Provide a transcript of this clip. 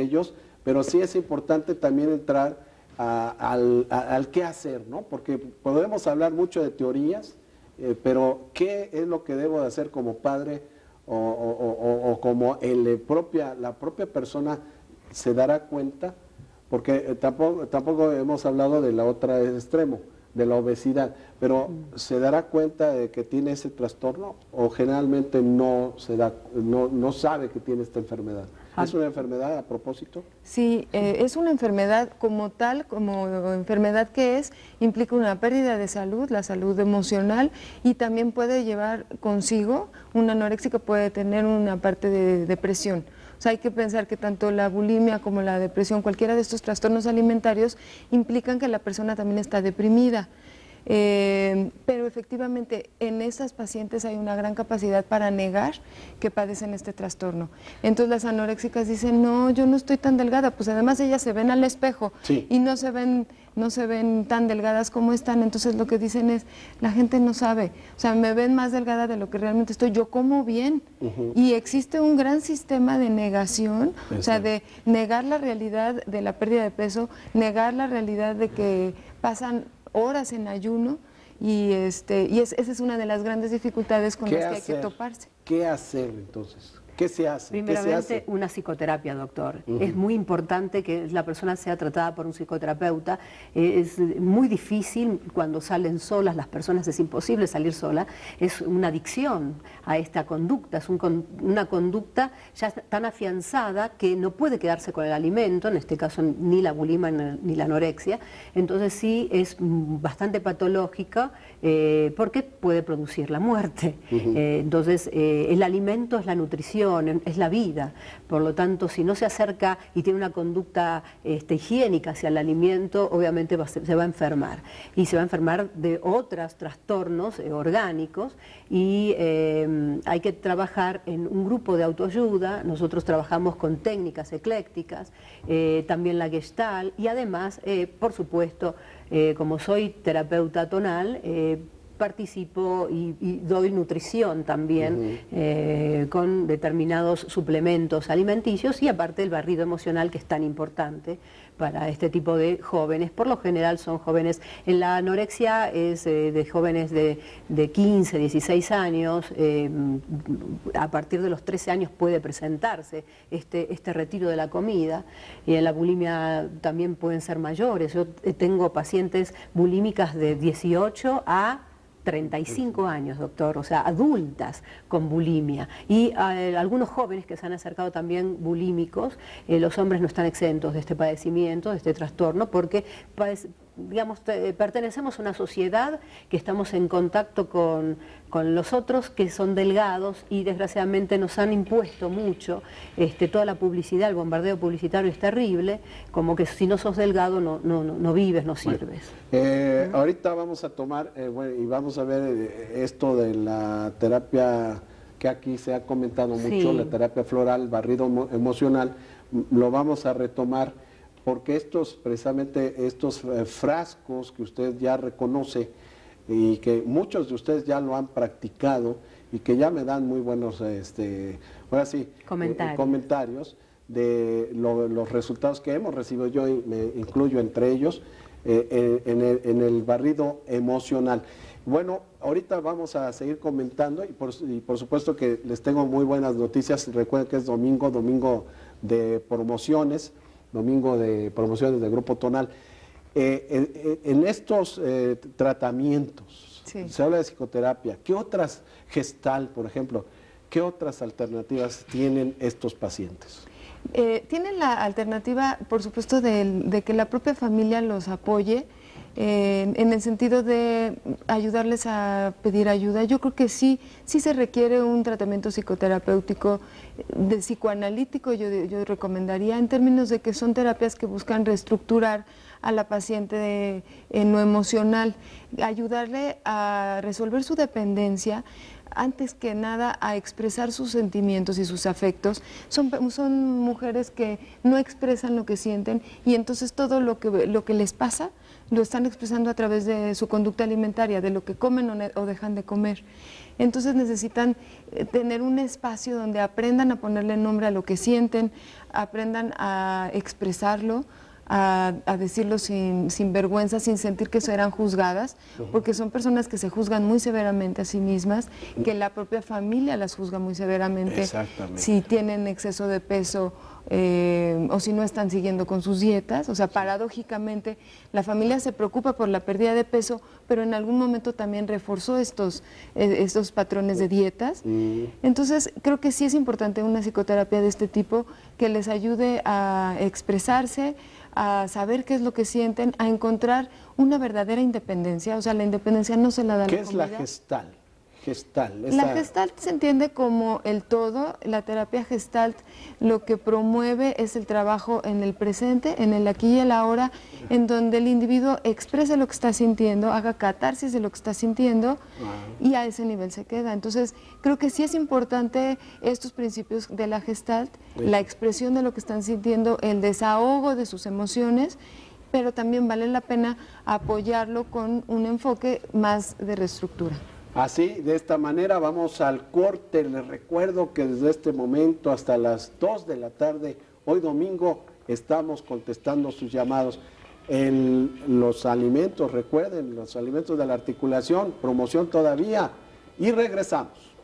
ellos, pero sí es importante también entrar al, qué hacer, ¿no? Porque podemos hablar mucho de teorías, eh, pero ¿qué es lo que debo de hacer como padre o, como el propia, la propia persona se dará cuenta? Porque eh, tampoco, tampoco hemos hablado de la otra extremo, de la obesidad, pero mm. ¿se dará cuenta de que tiene ese trastorno o generalmente no, se da, no, no sabe que tiene esta enfermedad? ¿Es una enfermedad a propósito? Sí, eh, es una enfermedad como tal, como enfermedad que es, implica una pérdida de salud, la salud emocional, y también puede llevar consigo, una anorexia que puede tener una parte de depresión. O sea, hay que pensar que tanto la bulimia como la depresión, cualquiera de estos trastornos alimentarios, implican que la persona también está deprimida. Eh, pero efectivamente en esas pacientes hay una gran capacidad para negar que padecen este trastorno. Entonces las anoréxicas dicen, no, yo no estoy tan delgada, pues además ellas se ven al espejo y no se ven, no se ven tan delgadas como están, entonces lo que dicen es, la gente no sabe, o sea, me ven más delgada de lo que realmente estoy, yo como bien. Y existe un gran sistema de negación, o sea, de negar la realidad de la pérdida de peso, negar la realidad de que pasan horas en ayuno y, este, y esa es una de las grandes dificultades con las que hay que toparse. ¿Qué hacer entonces? ¿Qué se hace? Primeramente, una psicoterapia, doctor. Es muy importante que la persona sea tratada por un psicoterapeuta. Eh, es muy difícil cuando salen solas las personas, es imposible salir sola. Es una adicción a esta conducta, es una conducta ya tan afianzada que no puede quedarse con el alimento, en este caso ni la bulima ni la anorexia. Entonces sí es bastante patológica eh, porque puede producir la muerte. Eh, entonces el alimento es la nutrición es la vida. Por lo tanto, si no se acerca y tiene una conducta este, higiénica hacia el alimento, obviamente se va a enfermar. Y se va a enfermar de otros trastornos eh, orgánicos y eh, hay que trabajar en un grupo de autoayuda. Nosotros trabajamos con técnicas eclécticas, eh, también la gestal y además, por supuesto, como soy terapeuta tonal, participo y, doy nutrición también eh, con determinados suplementos alimenticios y aparte el barrido emocional que es tan importante para este tipo de jóvenes. Por lo general son jóvenes, en la anorexia es eh, de jóvenes de, 15, 16 años, eh, a partir de los 13 años puede presentarse este, este retiro de la comida y en la bulimia también pueden ser mayores. Yo tengo pacientes bulímicas de 18 a 35 años, doctor, o sea, adultas con bulimia. Y eh, algunos jóvenes que se han acercado también bulímicos, eh, los hombres no están exentos de este padecimiento, de este trastorno, porque digamos, pertenecemos a una sociedad que estamos en contacto con, los otros que son delgados y desgraciadamente nos han impuesto mucho este, toda la publicidad, el bombardeo publicitario es terrible, como que si no sos delgado no, no, no vives, no sirves. Eh, ahorita vamos a tomar eh, y vamos a ver eh, esto de la terapia que aquí se ha comentado mucho, la terapia floral, barrido emocional, lo vamos a retomar porque estos, precisamente estos eh, frascos que usted ya reconoce y que muchos de ustedes ya lo han practicado y que ya me dan muy buenos este, ahora sí, eh, comentarios de los resultados que hemos recibido, yo me incluyo entre ellos, eh, en, el, barrido emocional. Bueno, ahorita vamos a seguir comentando y por, y por, supuesto que les tengo muy buenas noticias. Recuerden que es domingo, domingo de promociones domingo de promociones del Grupo Tonal. Eh, en, estos eh, tratamientos, se habla de psicoterapia, ¿qué otras gestal, por ejemplo, qué otras alternativas tienen estos pacientes? Eh, tienen la alternativa, por supuesto, de, que la propia familia los apoye en el sentido de ayudarles a pedir ayuda. Yo creo que sí, sí se requiere un tratamiento psicoterapéutico, de psicoanalítico, yo, yo recomendaría, en términos de que son terapias que buscan reestructurar a la paciente en lo emocional, ayudarle a resolver su dependencia, antes que nada a expresar sus sentimientos y sus afectos. Son, son mujeres que no expresan lo que sienten y entonces todo lo que, lo que les pasa lo están expresando a través de su conducta alimentaria, de lo que comen o, dejan de comer. Entonces necesitan eh, tener un espacio donde aprendan a ponerle nombre a lo que sienten, aprendan a expresarlo, a, decirlo sin, vergüenza, sin sentir que serán juzgadas, porque son personas que se juzgan muy severamente a sí mismas, que la propia familia las juzga muy severamente si tienen exceso de peso eh, o si no están siguiendo con sus dietas. O sea, paradójicamente, la familia se preocupa por la pérdida de peso, pero en algún momento también reforzó estos, eh, estos patrones de dietas. Mm. Entonces, creo que sí es importante una psicoterapia de este tipo que les ayude a expresarse, a saber qué es lo que sienten, a encontrar una verdadera independencia. O sea, la independencia no se la da ¿Qué la es la gestal? La gestalt se entiende como el todo. La terapia gestalt lo que promueve es el trabajo en el presente, en el aquí y el ahora, en donde el individuo exprese lo que está sintiendo, haga catarsis de lo que está sintiendo y a ese nivel se queda. Entonces, creo que sí es importante estos principios de la gestalt, la expresión de lo que están sintiendo, el desahogo de sus emociones pero también vale la pena apoyarlo con un enfoque más de reestructura. Así, de esta manera vamos al corte. Les recuerdo que desde este momento hasta las 2 de la tarde, hoy domingo, estamos contestando sus llamados. En los alimentos, recuerden, los alimentos de la articulación, promoción todavía. Y regresamos.